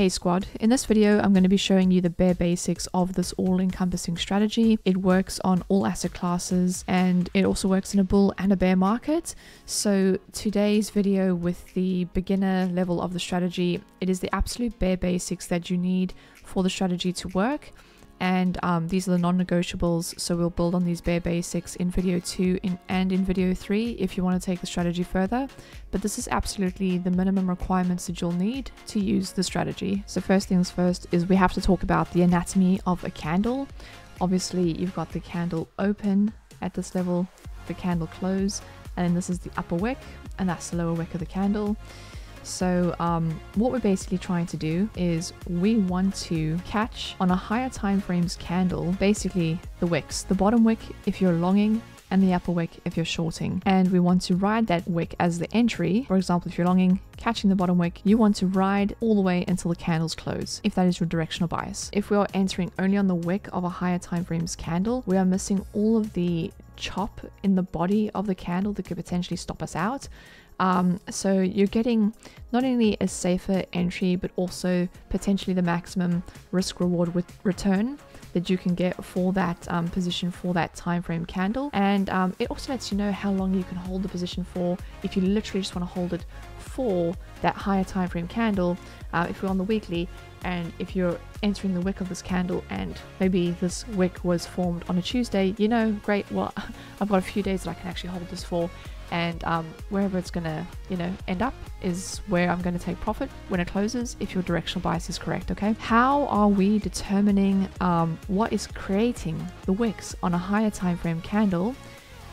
Hey squad, in this video I'm going to be showing you the bare basics of this all-encompassing strategy. It works on all asset classes and it also works in a bull and a bear market. So today's video with the beginner level of the strategy, it is the absolute bare basics that you need for the strategy to work and um, these are the non-negotiables so we'll build on these bare basics in video 2 in, and in video 3 if you want to take the strategy further. But this is absolutely the minimum requirements that you'll need to use the strategy. So first things first is we have to talk about the anatomy of a candle. Obviously you've got the candle open at this level the candle close and then this is the upper wick and that's the lower wick of the candle so um, what we're basically trying to do is we want to catch on a higher time frames candle, basically the wicks, the bottom wick if you're longing and the upper wick if you're shorting. And we want to ride that wick as the entry. For example, if you're longing, catching the bottom wick, you want to ride all the way until the candles close, if that is your directional bias. If we are entering only on the wick of a higher time frames candle, we are missing all of the chop in the body of the candle that could potentially stop us out. Um, so you're getting not only a safer entry, but also potentially the maximum risk reward with return that you can get for that um, position for that time frame candle. And um, it also lets you know how long you can hold the position for if you literally just want to hold it for that higher time frame candle. Uh, if we're on the weekly, and if you're entering the wick of this candle and maybe this wick was formed on a Tuesday, you know, great, well, I've got a few days that I can actually hold this for and um, wherever it's gonna you know end up is where I'm gonna take profit when it closes if your directional bias is correct okay? How are we determining um, what is creating the wicks on a higher time frame candle?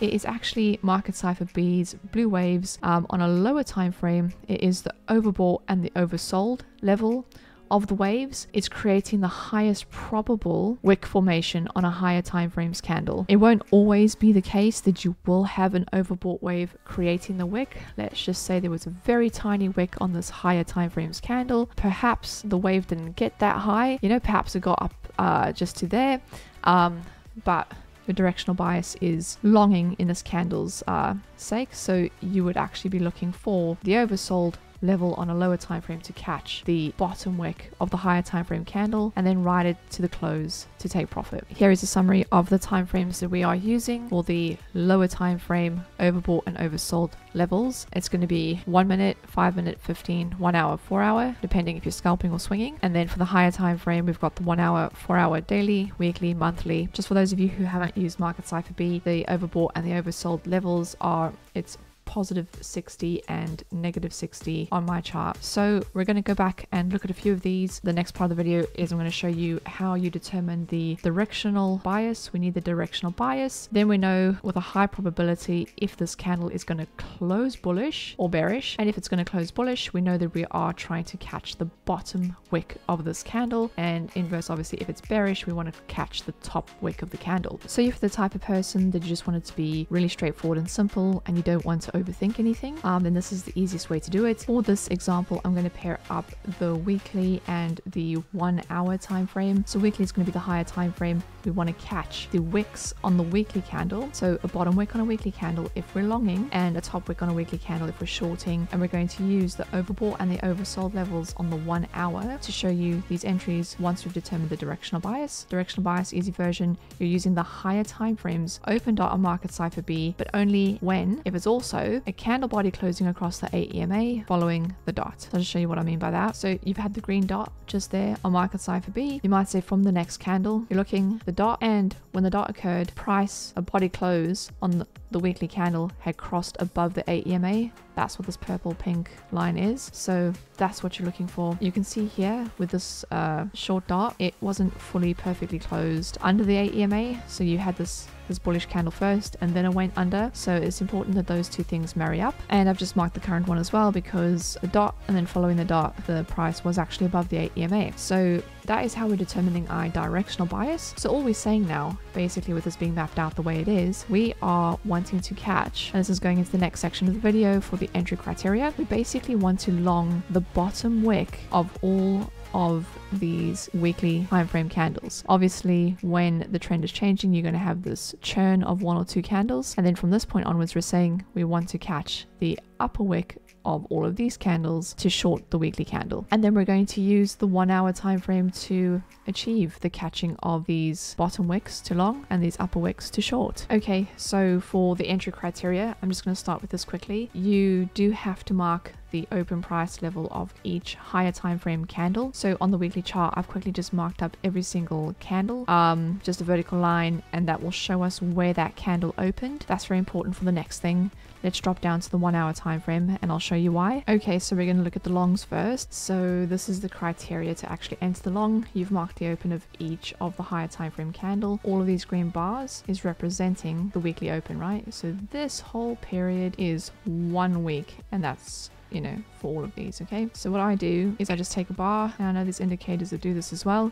It is actually market cipher B's blue waves um, on a lower time frame it is the overbought and the oversold level of the waves is creating the highest probable wick formation on a higher time frames candle. It won't always be the case that you will have an overbought wave creating the wick. Let's just say there was a very tiny wick on this higher time frames candle. Perhaps the wave didn't get that high. You know, perhaps it got up uh, just to there. Um, but the directional bias is longing in this candle's uh, sake. So you would actually be looking for the oversold level on a lower time frame to catch the bottom wick of the higher time frame candle and then ride it to the close to take profit. Here is a summary of the time frames that we are using for the lower time frame overbought and oversold levels. It's going to be 1 minute, 5 minute, 15, 1 hour, 4 hour, depending if you're scalping or swinging. And then for the higher time frame, we've got the 1 hour, 4 hour daily, weekly, monthly. Just for those of you who haven't used Market Cipher B, the overbought and the oversold levels are it's positive 60 and negative 60 on my chart. So we're going to go back and look at a few of these. The next part of the video is I'm going to show you how you determine the directional bias. We need the directional bias. Then we know with a high probability if this candle is going to close bullish or bearish. And if it's going to close bullish, we know that we are trying to catch the bottom wick of this candle. And inverse, obviously, if it's bearish, we want to catch the top wick of the candle. So if the type of person that you just want it to be really straightforward and simple and you don't want to overthink anything, um, then this is the easiest way to do it. For this example, I'm going to pair up the weekly and the one hour time frame. So weekly is going to be the higher time frame. We want to catch the wicks on the weekly candle. So a bottom wick on a weekly candle if we're longing and a top wick on a weekly candle if we're shorting. And we're going to use the overbought and the oversold levels on the one hour to show you these entries once we've determined the directional bias. Directional bias, easy version, you're using the higher time frames, open dot on market cipher B, but only when, if it's also a candle body closing across the 8 EMA following the dot. I'll just show you what I mean by that. So you've had the green dot just there on market cipher B. You might say from the next candle, you're looking the dot and when the dot occurred, price, a body close on the, the weekly candle had crossed above the 8 EMA. That's what this purple pink line is. So that's what you're looking for. You can see here with this uh, short dot, it wasn't fully perfectly closed under the 8 EMA. So you had this this bullish candle first and then it went under. So it's important that those two things marry up. And I've just marked the current one as well because the dot and then following the dot, the price was actually above the 8 EMA. So that is how we're determining our directional bias. So all we're saying now, basically with this being mapped out the way it is, we are wanting to catch, and this is going into the next section of the video for the entry criteria, we basically want to long the bottom wick of all of these weekly time frame candles. Obviously, when the trend is changing, you're going to have this churn of one or two candles. And then from this point onwards, we're saying we want to catch the upper wick of all of these candles to short the weekly candle. And then we're going to use the one hour time frame to achieve the catching of these bottom wicks to long and these upper wicks to short. Okay, so for the entry criteria, I'm just going to start with this quickly. You do have to mark the open price level of each higher time frame candle. So on the weekly chart, I've quickly just marked up every single candle, um, just a vertical line, and that will show us where that candle opened. That's very important for the next thing. Let's drop down to the one hour time frame and I'll show you why. Okay, so we're going to look at the longs first. So this is the criteria to actually enter the long. You've marked the open of each of the higher time frame candle. All of these green bars is representing the weekly open, right? So this whole period is one week and that's you know, for all of these, okay? So what I do is I just take a bar, and I know there's indicators that do this as well,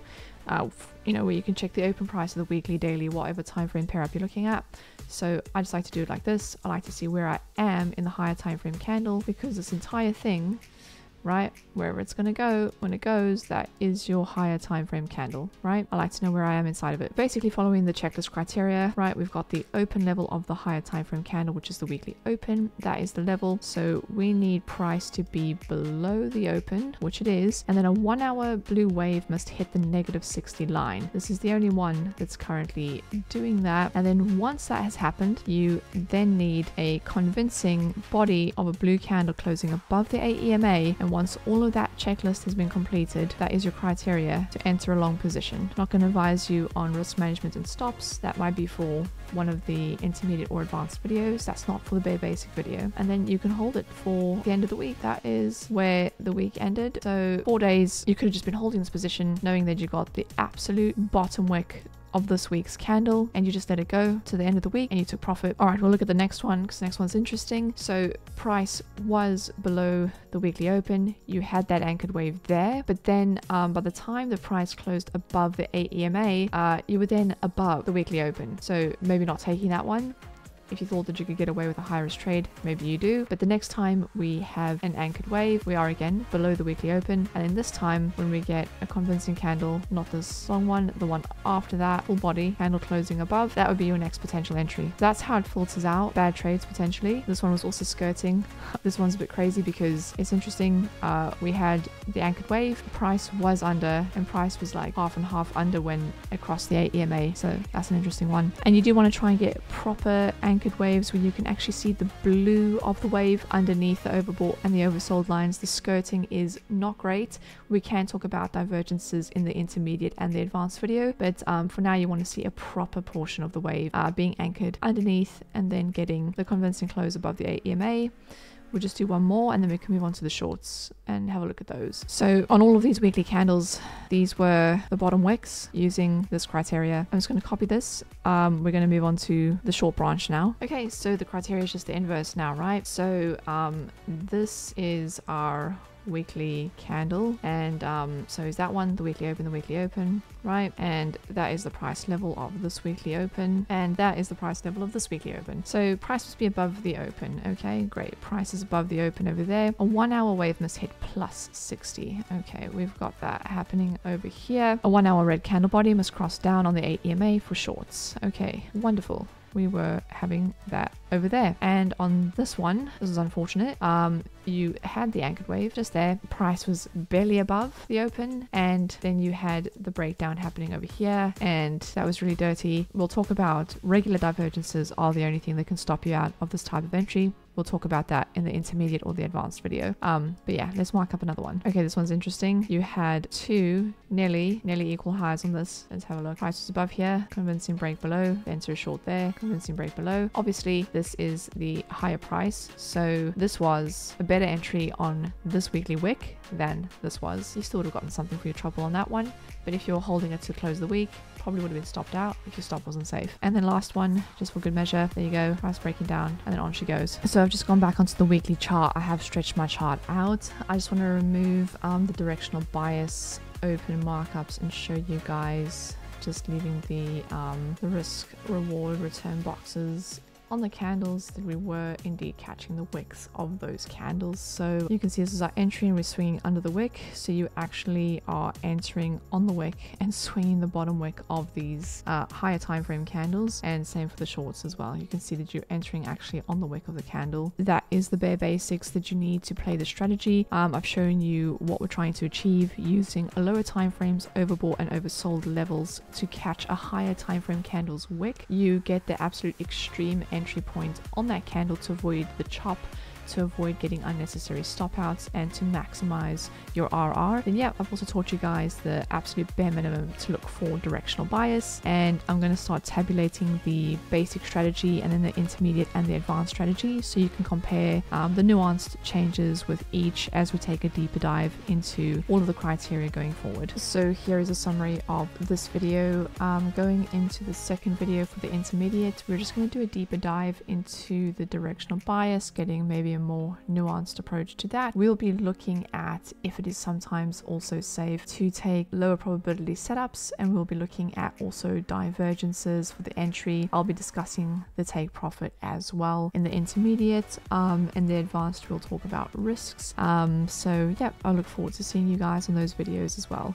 uh, you know, where you can check the open price of the weekly, daily, whatever time frame pair up you're looking at. So I just like to do it like this. I like to see where I am in the higher time frame candle because this entire thing right? Wherever it's going to go, when it goes, that is your higher time frame candle, right? I like to know where I am inside of it. Basically following the checklist criteria, right? We've got the open level of the higher time frame candle, which is the weekly open. That is the level. So we need price to be below the open, which it is. And then a one hour blue wave must hit the negative 60 line. This is the only one that's currently doing that. And then once that has happened, you then need a convincing body of a blue candle closing above the 8 EMA once all of that checklist has been completed, that is your criteria to enter a long position. Not going to advise you on risk management and stops. That might be for one of the intermediate or advanced videos. That's not for the bare basic video. And then you can hold it for the end of the week. That is where the week ended. So four days, you could have just been holding this position knowing that you got the absolute bottom wick of this week's candle and you just let it go to the end of the week and you took profit. All right, we'll look at the next one because the next one's interesting. So price was below the weekly open. You had that anchored wave there, but then um, by the time the price closed above the 8 EMA, uh, you were then above the weekly open. So maybe not taking that one, if you thought that you could get away with a high risk trade, maybe you do. But the next time we have an anchored wave, we are again below the weekly open. And in this time, when we get a convincing candle, not this long one, the one after that, full body, candle closing above, that would be your next potential entry. That's how it filters out bad trades potentially. This one was also skirting. this one's a bit crazy because it's interesting. Uh, we had the anchored wave, price was under, and price was like half and half under when across the 8 EMA. So that's an interesting one. And you do want to try and get proper anchored waves where you can actually see the blue of the wave underneath the overbought and the oversold lines. The skirting is not great. We can talk about divergences in the intermediate and the advanced video, but um, for now you want to see a proper portion of the wave uh, being anchored underneath and then getting the convincing close above the 8 EMA. We'll just do one more and then we can move on to the shorts and have a look at those. So on all of these weekly candles, these were the bottom wicks using this criteria. I'm just going to copy this. Um, we're going to move on to the short branch now. Okay, so the criteria is just the inverse now, right? So um, this is our weekly candle. And um, so is that one the weekly open the weekly open right? And that is the price level of this weekly open. And that is the price level of this weekly open. So price must be above the open okay? Great. Price is above the open over there. A one hour wave must hit plus 60 okay? We've got that happening over here. A one hour red candle body must cross down on the 8 EMA for shorts okay? Wonderful we were having that over there. And on this one, this is unfortunate, um, you had the anchored wave just there. Price was barely above the open, and then you had the breakdown happening over here, and that was really dirty. We'll talk about regular divergences are the only thing that can stop you out of this type of entry. We'll talk about that in the intermediate or the advanced video. Um, but yeah, let's mark up another one. Okay, this one's interesting. You had two nearly, nearly equal highs on this. Let's have a look. Price was above here, convincing break below, enter a short there, convincing break below. Obviously, this is the higher price. So this was a better entry on this weekly wick than this was. You still would have gotten something for your trouble on that one. But if you're holding it to close the week, probably would have been stopped out if your stop wasn't safe. And then last one, just for good measure, there you go, price breaking down, and then on she goes. So I've just gone back onto the weekly chart. I have stretched my chart out. I just want to remove um, the directional bias open markups and show you guys just leaving the um, the risk reward return boxes on the candles we were indeed catching the wicks of those candles. So you can see this is our entry and we're swinging under the wick. So you actually are entering on the wick and swinging the bottom wick of these uh, higher time frame candles and same for the shorts as well. You can see that you're entering actually on the wick of the candle. That is the bare basics that you need to play the strategy. Um, I've shown you what we're trying to achieve using lower time frames overbought and oversold levels to catch a higher time frame candle's wick. You get the absolute extreme entry point on that candle to avoid the chop to avoid getting unnecessary stopouts and to maximize your RR. Then yeah, I've also taught you guys the absolute bare minimum to look for directional bias and I'm going to start tabulating the basic strategy and then the intermediate and the advanced strategy so you can compare um, the nuanced changes with each as we take a deeper dive into all of the criteria going forward. So here is a summary of this video. Um, going into the second video for the intermediate, we're just going to do a deeper dive into the directional bias, getting maybe a more nuanced approach to that. We'll be looking at if it is sometimes also safe to take lower probability setups and we'll be looking at also divergences for the entry. I'll be discussing the take profit as well in the intermediate um, and the advanced we'll talk about risks. Um, so yeah, I look forward to seeing you guys in those videos as well.